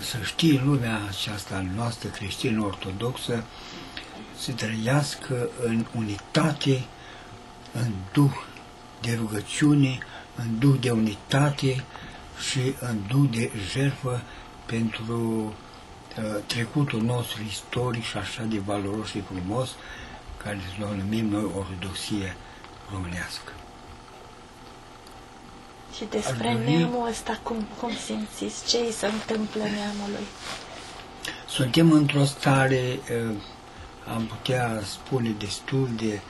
să știe lumea aceasta noastră creștină-ortodoxă să trăiască în unitate, în duh de rugăciune, în duh de unitate și în duh de jertfă pentru uh, trecutul nostru istoric și așa de valoros și frumos, care îl numim noi ortodoxie românească. Și despre dori... neamul ăsta, cum, cum simțiți? Ce îi se întâmplă neamului? Suntem într-o stare, uh, am putea spune, destul de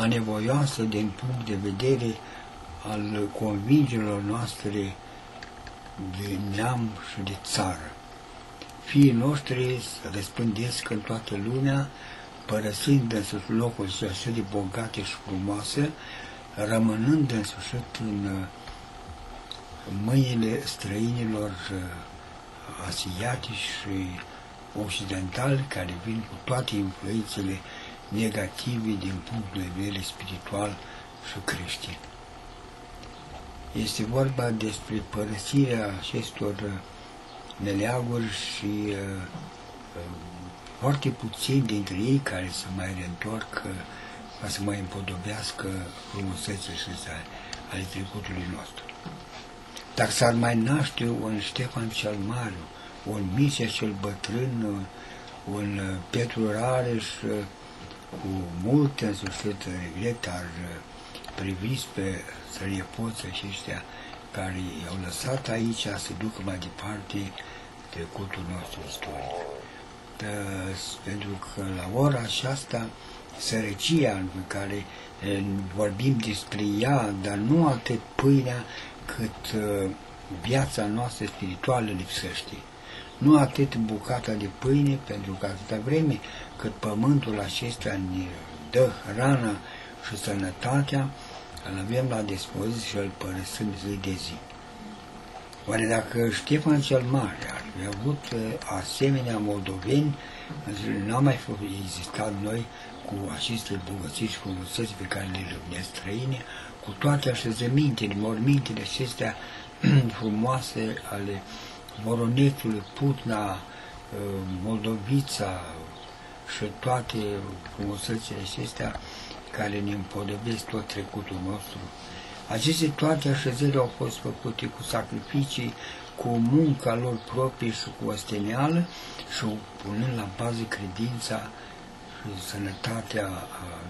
anevoioasă din punct de vedere al convingerilor noastre de neam și de țară. Fiii noștri răspândesc în toată lumea, părăsind în sfârșit locul așa de bogate și frumoase, rămânând în sfârșit în mâinile străinilor uh, asiatici și occidentali care vin cu toate influențele negative din punctul de vedere spiritual și creștin. Este vorba despre părăsirea acestor uh, meleaguri și uh, uh, foarte puțini dintre ei care să mai reîntorc uh, ca să mai împodobească frumusețe și ale trecutului nostru. Dacă s-ar mai naște un Ștefan cel Mare, un Misea cel Bătrân, uh, un uh, Petru Rareș, cu multe în sfârșit regret ar privis pe săriepoții aceștia care i-au lăsat aici să ducă mai departe trecutul nostru istoric. Pe, pentru că la ora aceasta, sărăcia în care vorbim despre ea, dar nu atât pâinea, cât viața noastră spirituală lipsește. Nu atât bucata de pâine, pentru că atâta vreme cât pământul acesta ne dă hrana și sănătatea, îl avem la dispoziție și îl părăsim zi de zi. Oare dacă Ștefan cel Mare ar fi avut uh, asemenea moldoveni, n-am mai existat noi cu aceste bogății și frumuseți pe care le răbnesc străine, cu toate așezămintele, mormintele acestea frumoase ale Voronetului, Putna, uh, Moldovița și toate frumusețile acestea, care ne împodobesc tot trecutul nostru. Aceste toate așezări au fost făcute cu sacrificii, cu munca lor proprie și cu osteneală și punând la bază credința și sănătatea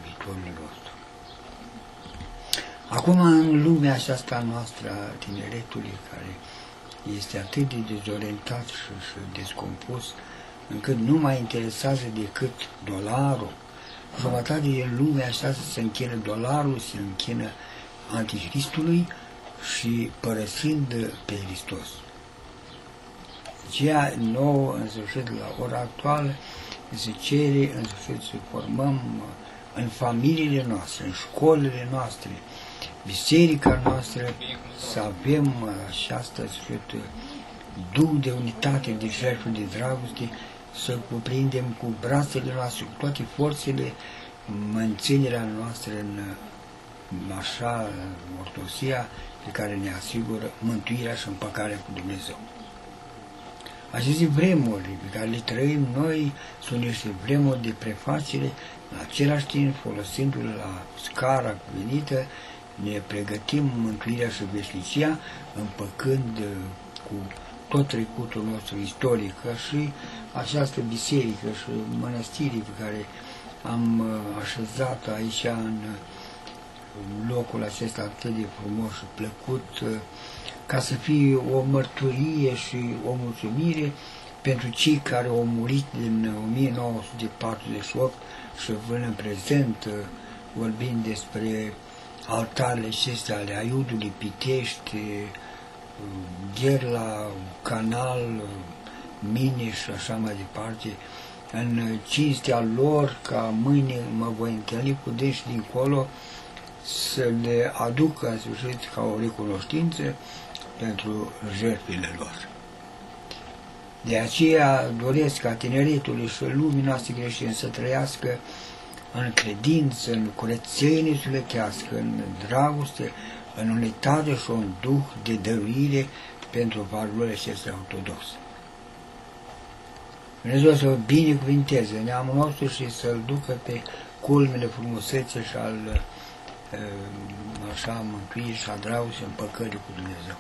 viitorului nostru. Acum, în lumea aceasta noastră a tineretului, care este atât de dezorientat și, și descompus, încât nu mai interesează decât dolarul, jumătate din lumea asta se închină dolarul, se închină antichristului și părăsind pe Hristos. Ceea nou, în sfârșit, la ora actuală, se cere, în sfârșit, să formăm în familiile noastre, în școlile noastre, biserica noastră, să avem această sfârșit, duh de unitate, de jertfă, de dragoste, să cuprindem cu brațele noastre, cu toate forțele, menținerea noastră în așa ortosia pe care ne asigură mântuirea și împăcarea cu Dumnezeu. Aceste vremuri pe care le trăim noi sunt niște vremuri de prefacere, în același timp folosindu-le la scara cuvenită, ne pregătim mântuirea și veșnicia, împăcând cu tot trecutul nostru istoric, și această biserică și mănăstirii pe care am uh, așezat aici în locul acesta atât de frumos și plăcut, uh, ca să fie o mărturie și o mulțumire pentru cei care au murit din 1948 și vin în prezent, uh, vorbind despre altarele acestea ale Aiudului Pitești, Gherla, Canal, Mine și așa mai departe, în cinstea lor, ca mâine mă voi întâlni cu dânsi dincolo, să le aducă în sfârșit ca o recunoștință pentru jertfile lor. De aceea doresc ca tineretul și lumii noastre creștine să trăiască în credință, în curățenie sufletească, în dragoste, în unitate și un duh de dăruire pentru valorile acestea ortodoxe. Dumnezeu să binecuvinteze neamul nostru și să-l ducă pe culmele frumusețe și al așa mântuirii și a dragostei împăcării cu Dumnezeu.